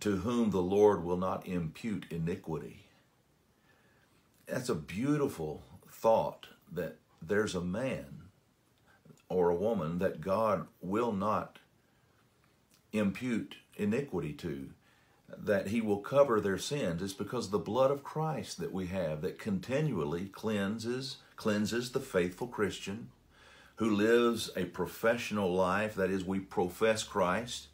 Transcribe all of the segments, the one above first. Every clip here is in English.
to whom the Lord will not impute iniquity. That's a beautiful thought that there's a man or a woman that God will not impute iniquity to, that he will cover their sins. It's because the blood of Christ that we have that continually cleanses cleanses the faithful Christian who lives a professional life, that is, we profess Christ.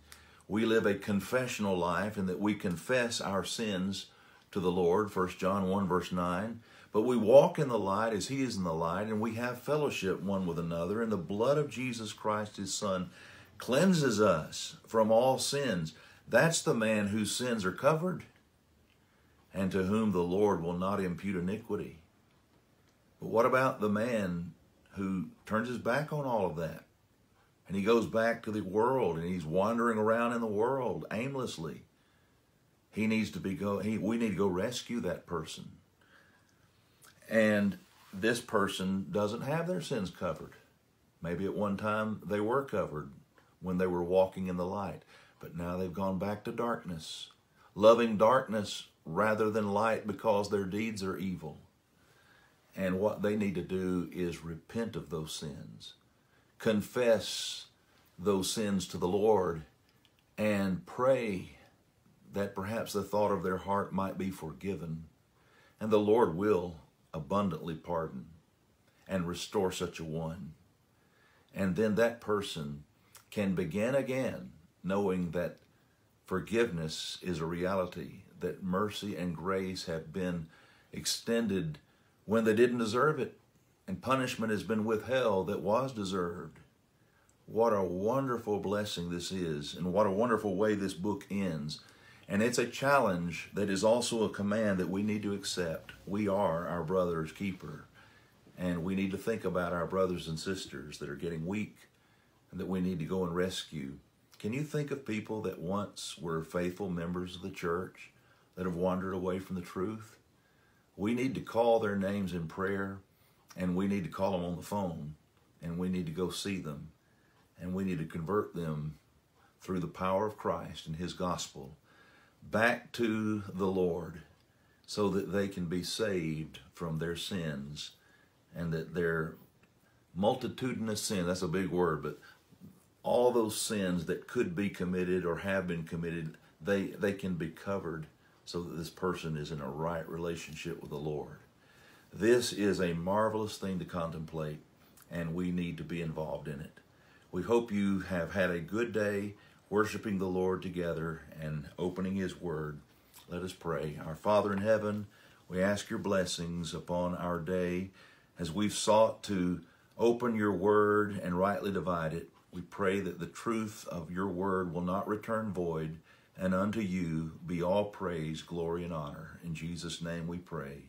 We live a confessional life in that we confess our sins to the Lord, 1 John 1, verse 9. But we walk in the light as He is in the light, and we have fellowship one with another, and the blood of Jesus Christ, His Son, cleanses us from all sins. That's the man whose sins are covered, and to whom the Lord will not impute iniquity. But what about the man who turns his back on all of that? And he goes back to the world and he's wandering around in the world aimlessly. He needs to be go he, we need to go rescue that person. And this person doesn't have their sins covered. Maybe at one time they were covered when they were walking in the light, but now they've gone back to darkness, loving darkness rather than light because their deeds are evil. And what they need to do is repent of those sins, confess those sins to the Lord, and pray that perhaps the thought of their heart might be forgiven. And the Lord will abundantly pardon and restore such a one. And then that person can begin again knowing that forgiveness is a reality, that mercy and grace have been extended when they didn't deserve it, and punishment has been withheld that was deserved. What a wonderful blessing this is, and what a wonderful way this book ends. And it's a challenge that is also a command that we need to accept. We are our brother's keeper. And we need to think about our brothers and sisters that are getting weak and that we need to go and rescue. Can you think of people that once were faithful members of the church that have wandered away from the truth? We need to call their names in prayer and we need to call them on the phone and we need to go see them and we need to convert them through the power of Christ and His gospel back to the Lord so that they can be saved from their sins and that their multitudinous sin, that's a big word, but all those sins that could be committed or have been committed, they, they can be covered so that this person is in a right relationship with the Lord. This is a marvelous thing to contemplate, and we need to be involved in it. We hope you have had a good day worshiping the Lord together and opening His Word. Let us pray. Our Father in heaven, we ask your blessings upon our day as we've sought to open your Word and rightly divide it. We pray that the truth of your Word will not return void, and unto you be all praise, glory, and honor. In Jesus' name we pray.